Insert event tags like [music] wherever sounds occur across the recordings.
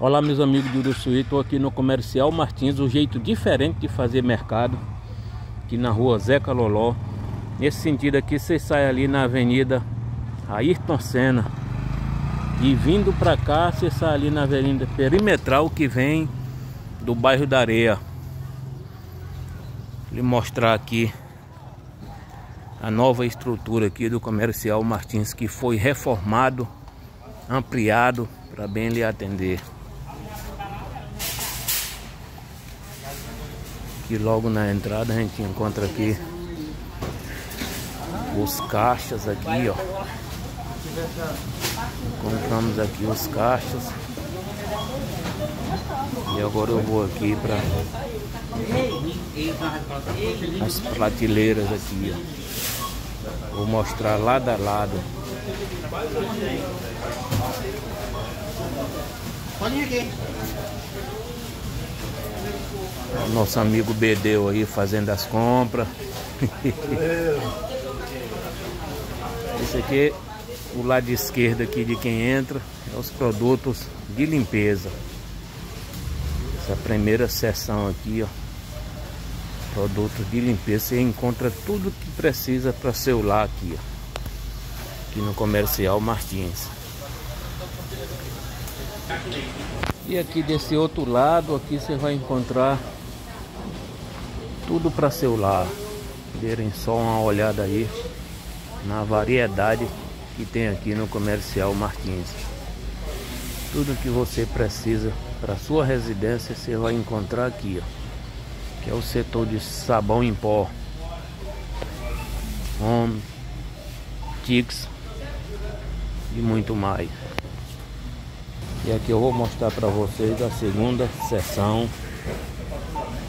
Olá meus amigos do Uruçuí, estou aqui no Comercial Martins, um jeito diferente de fazer mercado Aqui na rua Zeca Loló. Nesse sentido aqui, você sai ali na avenida Ayrton Senna. E vindo para cá, você sai ali na avenida Perimetral que vem do bairro da Areia. Vou lhe mostrar aqui a nova estrutura aqui do Comercial Martins que foi reformado, ampliado para bem lhe atender. Aqui logo na entrada a gente encontra aqui os caixas aqui, ó. Encontramos aqui os caixas. E agora eu vou aqui para as prateleiras aqui, ó. Vou mostrar lado a lado. Pode vir aqui. Nosso amigo Bedeu aí fazendo as compras. [laughs] Esse aqui, o lado esquerdo aqui de quem entra, é os produtos de limpeza. Essa primeira seção aqui, ó. Produtos de limpeza. Você encontra tudo que precisa para seu lar aqui, ó. Aqui no Comercial Martins. E aqui desse outro lado, aqui você vai encontrar tudo para seu lar. Derem só uma olhada aí na variedade que tem aqui no Comercial Martins. Tudo que você precisa para sua residência você vai encontrar aqui, ó. Que é o setor de sabão em pó. Home, Tix e muito mais. E aqui eu vou mostrar para vocês a segunda sessão.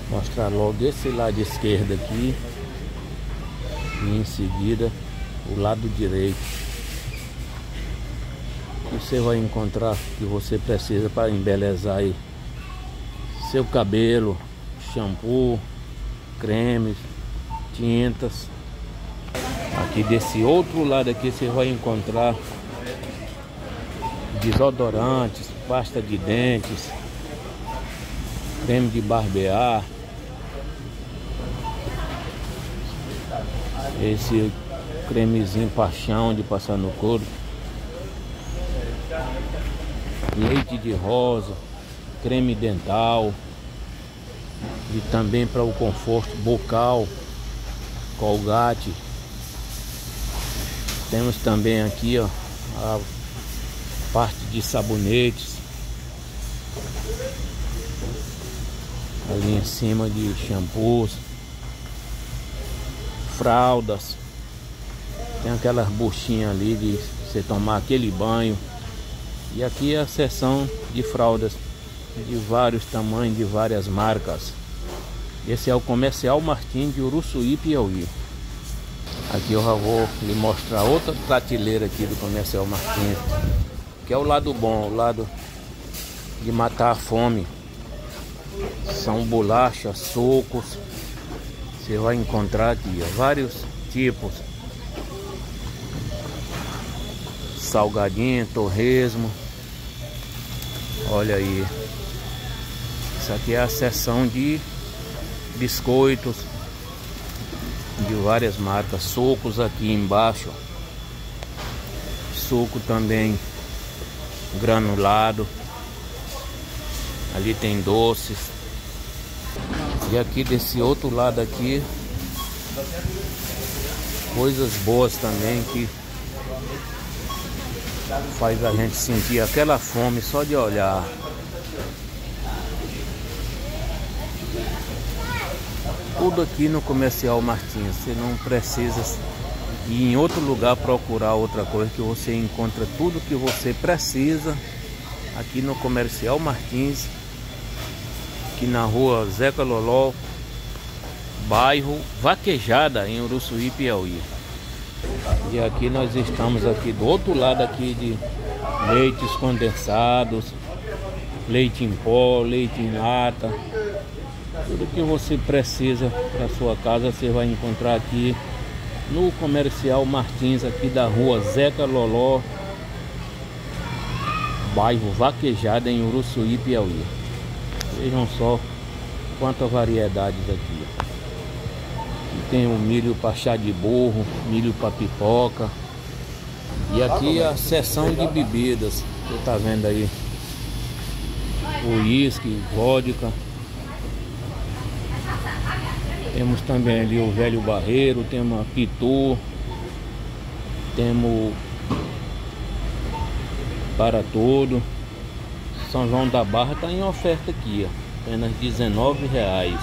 Mostrar logo esse lado esquerdo aqui. E em seguida o lado direito. Você vai encontrar o que você precisa para embelezar aí seu cabelo, shampoo, cremes, tintas. Aqui desse outro lado aqui você vai encontrar desodorantes, pasta de dentes, creme de barbear. Esse cremezinho paixão de passar no couro. Leite de rosa, creme dental. E também para o conforto bucal, colgate. Temos também aqui ó, a parte de sabonetes ali em cima de shampoos fraldas. Tem aquelas buchinhas ali de você tomar aquele banho. E aqui é a seção de fraldas de vários tamanhos de várias marcas. Esse é o comercial Martins de Uruçuí Piauí. Aqui eu já vou lhe mostrar outra prateleira aqui do comercial Martins que é o lado bom, o lado de matar a fome. São bolachas, socos. Você vai encontrar aqui ó, vários tipos. Salgadinho, torresmo. Olha aí. Isso aqui é a seção de biscoitos de várias marcas. Socos aqui embaixo. Suco também granulado. Ali tem doces. E aqui desse outro lado aqui, coisas boas também que faz a gente sentir aquela fome só de olhar. Tudo aqui no Comercial Martins, você não precisa e em outro lugar procurar outra coisa que você encontra tudo que você precisa aqui no Comercial Martins, aqui na rua Zeca Loló, bairro Vaquejada, em Uruçuí, Piauí. E aqui nós estamos aqui do outro lado aqui de leites condensados, leite em pó, leite em lata. Tudo que você precisa para sua casa você vai encontrar aqui no Comercial Martins, aqui da rua Zeca Loló, bairro Vaquejada em Uruçuí, Piauí. Vejam só quanta variedades aqui. Aqui tem o milho para chá de burro, milho para pipoca. E aqui a seção de bebidas. Você tá vendo aí? Uísque, vodka. Temos também ali o velho barreiro, temos a pitu, temos para todo. São João da Barra está em oferta aqui, ó. Apenas 19 reais.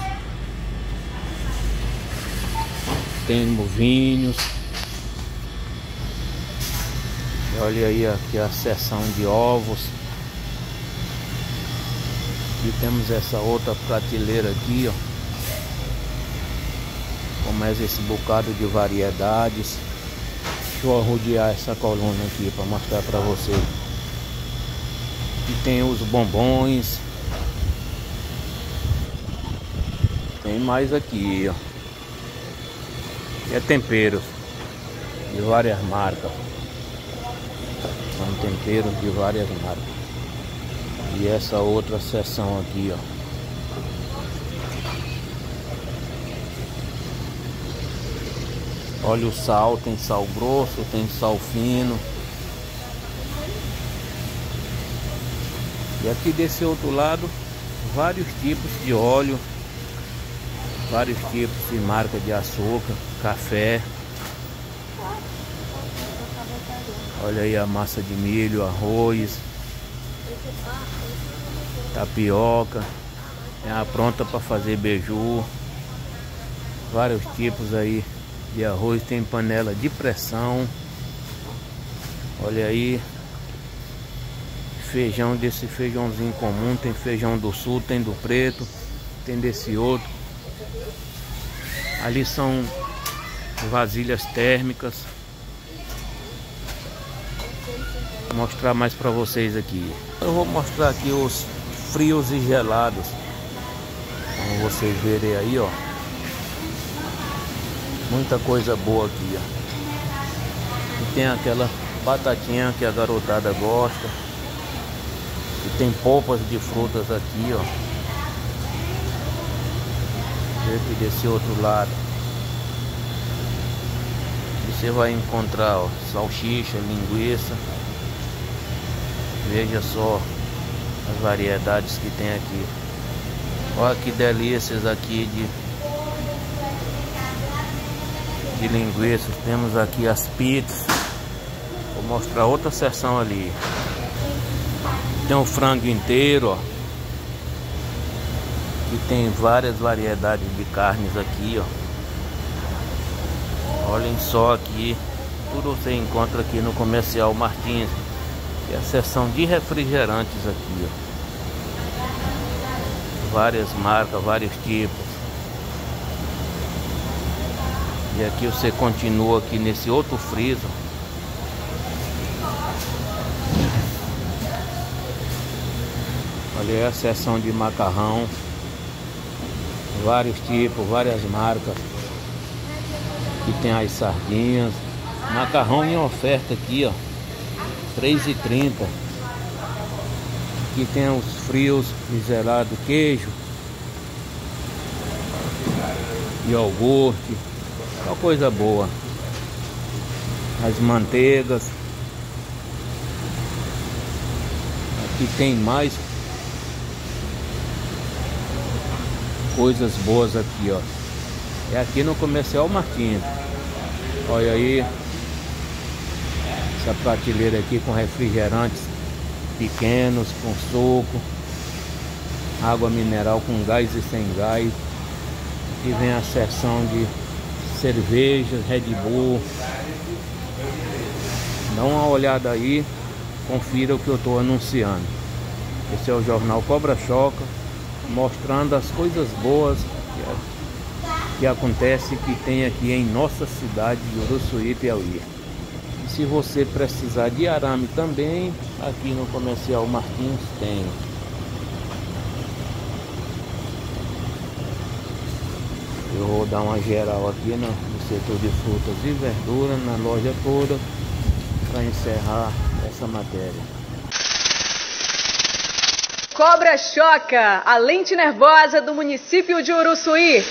Temos vinhos. Olha aí aqui a seção de ovos. E temos essa outra prateleira aqui, ó. Com mais esse bocado de variedades. Deixa eu arrodear essa coluna aqui para mostrar para vocês. E tem os bombons. Tem mais aqui, ó. E é temperos de várias marcas. São temperos de várias marcas. E essa outra seção aqui, ó. Olha o sal, tem sal grosso, tem sal fino. E aqui desse outro lado, vários tipos de óleo, vários tipos de marca de açúcar, café. Olha aí a massa de milho, arroz, tapioca, tem a pronta para fazer beiju, vários tipos aí de arroz, tem panela de pressão. Olha aí, feijão desse feijãozinho comum, tem feijão do sul, tem do preto, tem desse outro. Ali são vasilhas térmicas. Vou mostrar mais para vocês aqui. Eu vou mostrar aqui os frios e gelados. Como vocês verem aí, ó. Muita coisa boa aqui, ó. E tem aquela batatinha que a garotada gosta. E tem polpas de frutas aqui, ó. Aqui desse outro lado. Você vai encontrar ó, salsicha, linguiça. Veja só as variedades que tem aqui. Olha que delícias aqui de de linguiças. Temos aqui as pizzas. Vou mostrar outra seção ali. Tem um frango inteiro, ó. E tem várias variedades de carnes aqui, ó. Olhem só aqui. Tudo você encontra aqui no Comercial Martins. E a seção de refrigerantes aqui, ó. Várias marcas, vários tipos. E aqui você continua aqui nesse outro freezer. É a seção de macarrão. Vários tipos, várias marcas. Aqui tem as sardinhas. Macarrão em oferta aqui, ó. R$3,30. Aqui tem os frios miserado queijo. Iogurte. Só coisa boa. As manteigas. Aqui tem mais coisas boas aqui, ó. É aqui no Comercial Martins. Olha aí. Essa prateleira aqui com refrigerantes pequenos, com suco. Água mineral com gás e sem gás. Aqui vem a seção de cervejas, Red Bull. Dá uma olhada aí, confira o que eu estou anunciando. Esse é o jornal Cobra Choca mostrando as coisas boas que, que acontece que tem aqui em nossa cidade de Uruçuí, Piauí. E se você precisar de arame também, aqui no Comercial Martins tem. Eu vou dar uma geral aqui no, no setor de frutas e verduras, na loja toda, para encerrar essa matéria. Cobra Choca, a lente nervosa do município de Uruçuí.